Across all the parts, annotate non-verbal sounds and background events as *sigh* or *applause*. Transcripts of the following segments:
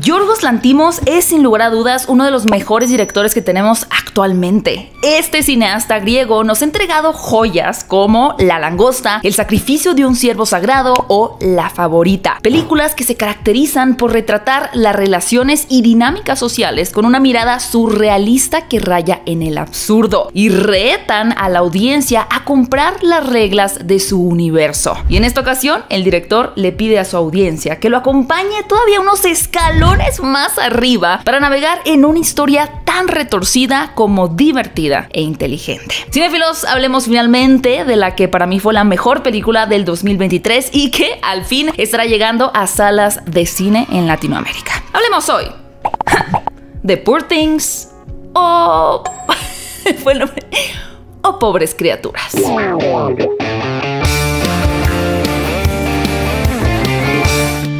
Yorgos Lantimos es sin lugar a dudas uno de los mejores directores que tenemos actualmente. Este cineasta griego nos ha entregado joyas como La langosta, El sacrificio de un ciervo sagrado o La favorita. Películas que se caracterizan por retratar las relaciones y dinámicas sociales con una mirada surrealista que raya en el absurdo y retan a la audiencia a comprar las reglas de su universo. Y en esta ocasión, el director le pide a su audiencia que lo acompañe todavía unos escalones más arriba para navegar en una historia tan retorcida como divertida e inteligente. Cinefilos, hablemos finalmente de la que para mí fue la mejor película del 2023 y que al fin estará llegando a salas de cine en Latinoamérica. Hablemos hoy *laughs* de Poor Things o... *laughs* fue o Pobres Criaturas.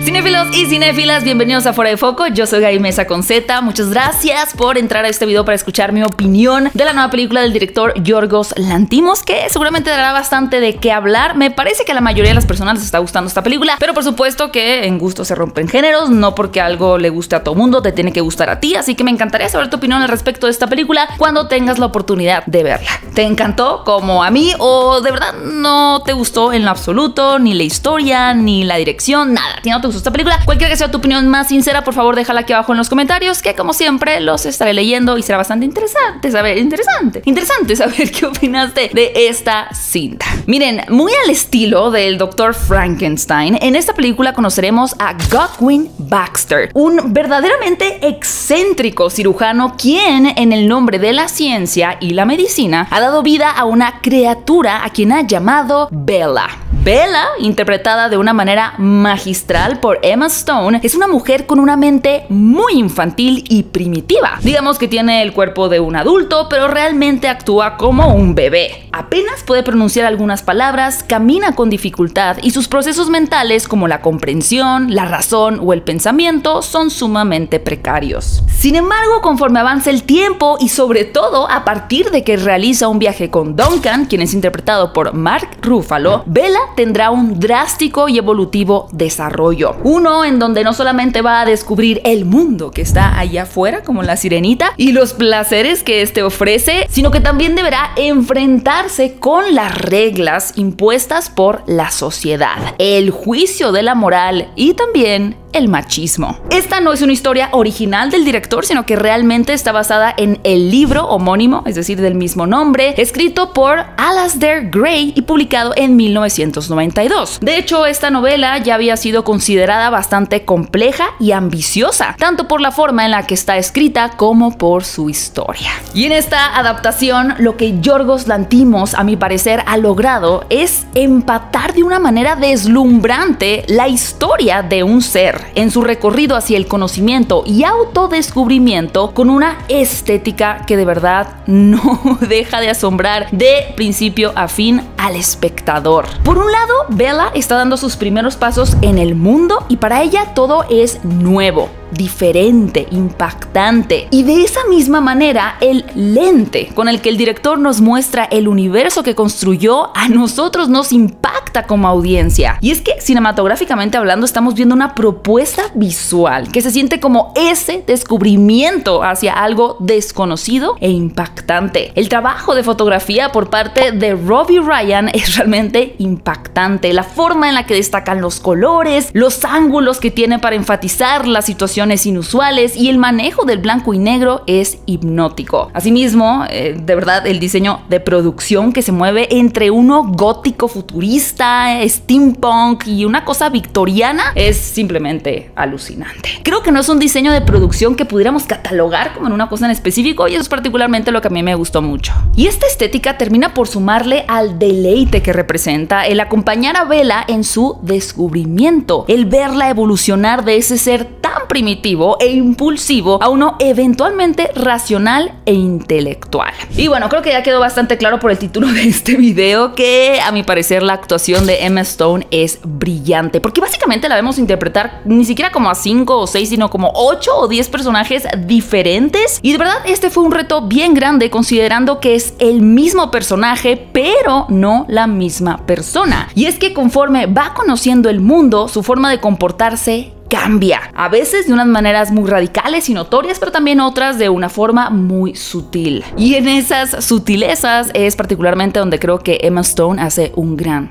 Cinéfilos y cinéfilas, bienvenidos a Fuera de Foco. Yo soy Gaby Mesa con Z. Muchas gracias por entrar a este video para escuchar mi opinión de la nueva película del director Yorgos Lantimos, que seguramente dará bastante de qué hablar. Me parece que a la mayoría de las personas les está gustando esta película, pero por supuesto que en gusto se rompen géneros, no porque algo le guste a todo mundo, te tiene que gustar a ti, así que me encantaría saber tu opinión al respecto de esta película cuando tengas la oportunidad de verla. ¿Te encantó como a mí o de verdad no te gustó en lo absoluto, ni la historia, ni la dirección, nada? ¿No te gustó esta película. Cualquiera que sea tu opinión más sincera, por favor, déjala aquí abajo en los comentarios, que como siempre los estaré leyendo y será bastante interesante saber, interesante, interesante saber *laughs* qué opinaste de esta cinta. Miren, muy al estilo del Dr. Frankenstein, en esta película conoceremos a Godwin Baxter, un verdaderamente excéntrico cirujano quien, en el nombre de la ciencia y la medicina, ha dado vida a una criatura a quien ha llamado Bella. Bella, interpretada de una manera magistral por Emma Stone, es una mujer con una mente muy infantil y primitiva. Digamos que tiene el cuerpo de un adulto, pero realmente actúa como un bebé. Apenas puede pronunciar algunas palabras, camina con dificultad y sus procesos mentales como la comprensión, la razón o el pensamiento son sumamente precarios. Sin embargo, conforme avanza el tiempo y sobre todo a partir de que realiza un viaje con Duncan, quien es interpretado por Mark Ruffalo, Bella tendrá un drástico y evolutivo desarrollo. Uno en donde no solamente va a descubrir el mundo que está allá afuera, como la sirenita, y los placeres que este ofrece, sino que también deberá enfrentarse con las reglas impuestas por la sociedad, el juicio de la moral y también el machismo. Esta no es una historia original del director, sino que realmente está basada en el libro homónimo, es decir, del mismo nombre, escrito por Alasdair Gray y publicado en 1992. De hecho, esta novela ya había sido considerada bastante compleja y ambiciosa, tanto por la forma en la que está escrita como por su historia. Y en esta adaptación, lo que Yorgos Lantimos, a mi parecer, ha logrado es empatar de una manera deslumbrante la historia de un ser en su recorrido hacia el conocimiento y autodescubrimiento con una estética que de verdad *laughs* no deja de asombrar de principio a fin al espectador. Por un lado, Bella está dando sus primeros pasos en el mundo y para ella todo es nuevo diferente, impactante. Y de esa misma manera, el lente con el que el director nos muestra el universo que construyó a nosotros nos impacta como audiencia. Y es que cinematográficamente hablando estamos viendo una propuesta visual que se siente como ese descubrimiento hacia algo desconocido e impactante. El trabajo de fotografía por parte de Robbie Ryan es realmente impactante. La forma en la que destacan los colores, los ángulos que tiene para enfatizar la situación inusuales y el manejo del blanco y negro es hipnótico. Asimismo, eh, de verdad, el diseño de producción que se mueve entre uno gótico futurista, steampunk y una cosa victoriana es simplemente alucinante. Creo que no es un diseño de producción que pudiéramos catalogar como en una cosa en específico y eso es particularmente lo que a mí me gustó mucho. Y esta estética termina por sumarle al deleite que representa el acompañar a Bella en su descubrimiento, el verla evolucionar de ese ser tan primitivo e impulsivo a uno eventualmente racional e intelectual. Y bueno, creo que ya quedó bastante claro por el título de este video que a mi parecer la actuación de Emma Stone es brillante, porque básicamente la vemos interpretar ni siquiera como a 5 o 6, sino como 8 o 10 personajes diferentes. Y de verdad este fue un reto bien grande considerando que es el mismo personaje, pero no la misma persona. Y es que conforme va conociendo el mundo, su forma de comportarse cambia. A veces de unas maneras muy radicales y notorias, pero también otras de una forma muy sutil. Y en esas sutilezas es particularmente donde creo que Emma Stone hace un gran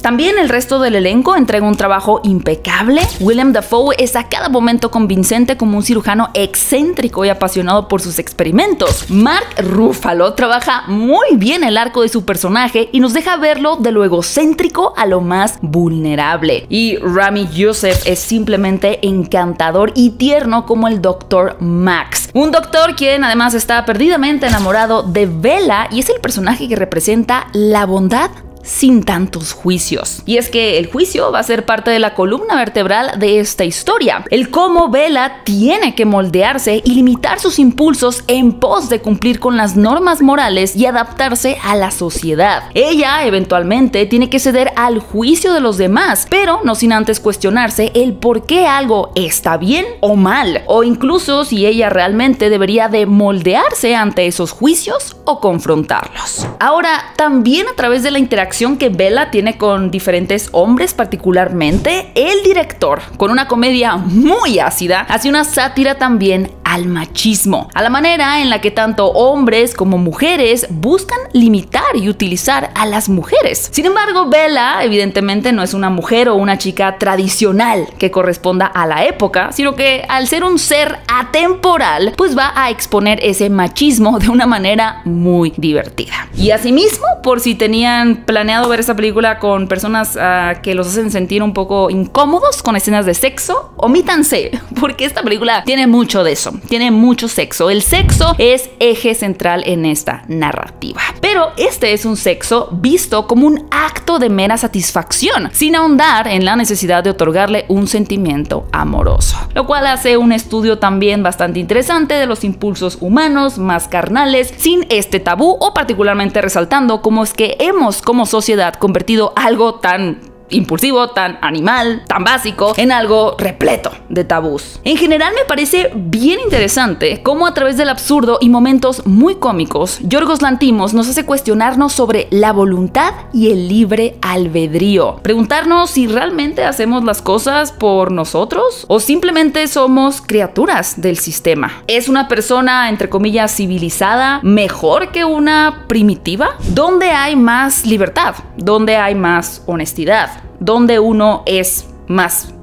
También el resto del elenco entrega un trabajo impecable. William Dafoe es a cada momento convincente como un cirujano excéntrico y apasionado por sus experimentos. Mark Ruffalo trabaja muy bien el arco de su personaje y nos deja verlo de lo egocéntrico a lo más vulnerable. Y Rami Youssef es simplemente encantador y tierno como el Dr. Max. Un doctor quien además está perdidamente enamorado de Bella y es el personaje que representa la bondad sin tantos juicios. Y es que el juicio va a ser parte de la columna vertebral de esta historia. El cómo Bella tiene que moldearse y limitar sus impulsos en pos de cumplir con las normas morales y adaptarse a la sociedad. Ella eventualmente tiene que ceder al juicio de los demás, pero no sin antes cuestionarse el por qué algo está bien o mal, o incluso si ella realmente debería de moldearse ante esos juicios o confrontarlos. Ahora, también a través de la interacción que Bella tiene con diferentes hombres particularmente, el director, con una comedia muy ácida, hace una sátira también al machismo, a la manera en la que tanto hombres como mujeres buscan limitar y utilizar a las mujeres. Sin embargo, Bella evidentemente no es una mujer o una chica tradicional que corresponda a la época, sino que al ser un ser atemporal, pues va a exponer ese machismo de una manera muy divertida. Y asimismo, por si tenían planeado ver esta película con personas ah, que los hacen sentir un poco incómodos con escenas de sexo, omítanse, *laughs* porque esta película tiene mucho de eso tiene mucho sexo. El sexo es eje central en esta narrativa. Pero este es un sexo visto como un acto de mera satisfacción, sin ahondar en la necesidad de otorgarle un sentimiento amoroso. Lo cual hace un estudio también bastante interesante de los impulsos humanos más carnales, sin este tabú o particularmente resaltando cómo es que hemos como sociedad convertido algo tan impulsivo, tan animal, tan básico, en algo repleto de tabús. En general me parece bien interesante cómo a través del absurdo y momentos muy cómicos, Yorgos Lantimos nos hace cuestionarnos sobre la voluntad y el libre albedrío. Preguntarnos si realmente hacemos las cosas por nosotros o simplemente somos criaturas del sistema. ¿Es una persona, entre comillas, civilizada mejor que una primitiva? ¿Dónde hay más libertad? ¿Dónde hay más honestidad? donde uno es más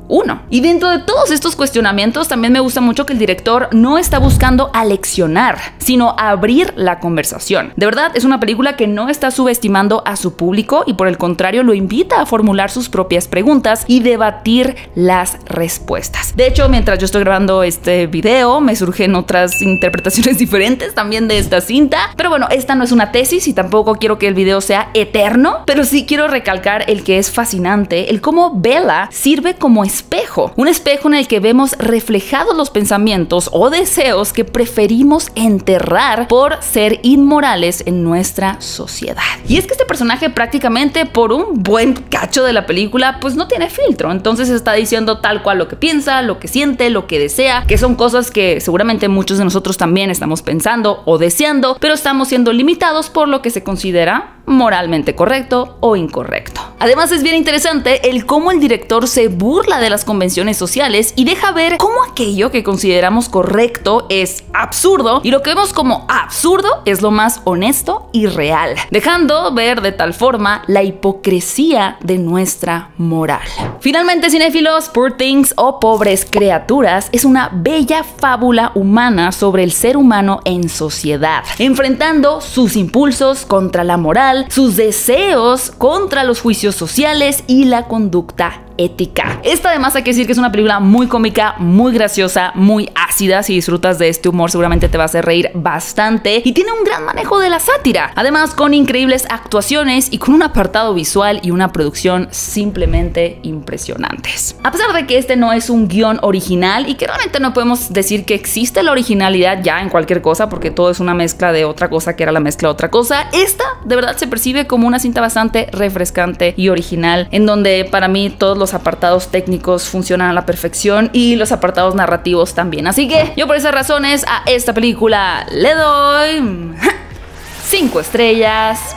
Y dentro de todos estos cuestionamientos también me gusta mucho que el director no está buscando aleccionar, sino abrir la conversación. De verdad, es una película que no está subestimando a su público y por el contrario lo invita a formular sus propias preguntas y debatir las respuestas. De hecho, mientras yo estoy grabando este video, me surgen otras interpretaciones *laughs* diferentes también de esta cinta. Pero bueno, esta no es una tesis y tampoco quiero que el video sea eterno, pero sí quiero recalcar el que es fascinante, el cómo Bella sirve como espejo, un espejo en el que vemos reflejados los pensamientos o deseos que preferimos enterrar por ser inmorales en nuestra sociedad. Y es que este personaje prácticamente por un buen cacho de la película pues no tiene filtro, entonces está diciendo tal cual lo que piensa, lo que siente, lo que desea, que son cosas que seguramente muchos de nosotros también estamos pensando o deseando, pero estamos siendo limitados por lo que se considera moralmente correcto o incorrecto. Además es bien interesante el cómo el director se burla de las convenciones sociales y deja ver cómo aquello que consideramos correcto es absurdo y lo que vemos como absurdo es lo más honesto y real, dejando ver de tal forma la hipocresía de nuestra moral. Finalmente, cinéfilos, Poor Things o Pobres Criaturas es una bella fábula humana sobre el ser humano en sociedad, enfrentando sus impulsos contra la moral, sus deseos contra los juicios sociales y la conducta ética. Esta además hay que decir que es una película muy cómica, muy graciosa, muy ácida. Si disfrutas de este humor seguramente te va a hacer reír bastante y tiene un gran manejo de la sátira. Además con increíbles actuaciones y con un apartado visual y una producción simplemente impresionantes. A pesar de que este no es un guion original y que realmente no podemos decir que existe la originalidad ya en cualquier cosa porque todo es una mezcla de otra cosa que era la mezcla de otra cosa, esta de verdad se percibe como una cinta bastante refrescante y original en donde para mí todos los apartados técnicos funcionan a la perfección y los apartados narrativos también. Así que yo por esas razones a esta película le doy *laughs* 5 estrellas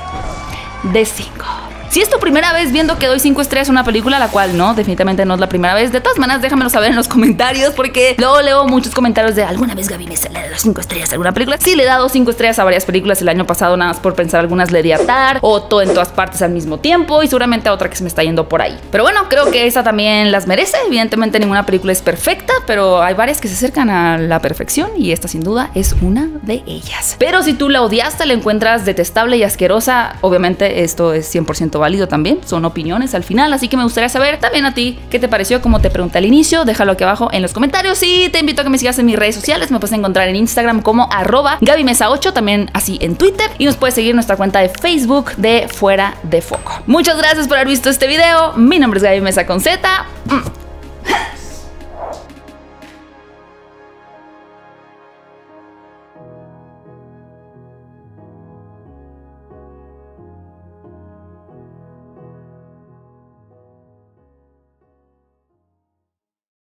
de 5. Si es tu primera vez viendo que doy 5 estrellas a una película, la cual no, definitivamente no es la primera vez, de todas maneras déjamelo saber en los comentarios porque luego leo muchos comentarios de alguna vez Gaby se le da 5 estrellas a alguna película. Sí, le he dado 5 estrellas a varias películas el año pasado, nada más por pensar algunas le di a atar o todo en todas partes al mismo tiempo y seguramente a otra que se me está yendo por ahí. Pero bueno, creo que esa también las merece. Evidentemente ninguna película es perfecta, pero hay varias que se acercan a la perfección y esta sin duda es una de ellas. Pero si tú la odiaste, la encuentras detestable y asquerosa, obviamente esto es 100% válido también, son opiniones al final, así que me gustaría saber también a ti qué te pareció, como te pregunté al inicio, déjalo aquí abajo en los comentarios y te invito a que me sigas en mis redes sociales, me puedes encontrar en Instagram como arroba gabimesa8, también así en Twitter y nos puedes seguir en nuestra cuenta de Facebook de Fuera de Foco. Muchas gracias por haber visto este video, mi nombre es Gaby Mesa con Z. Mm.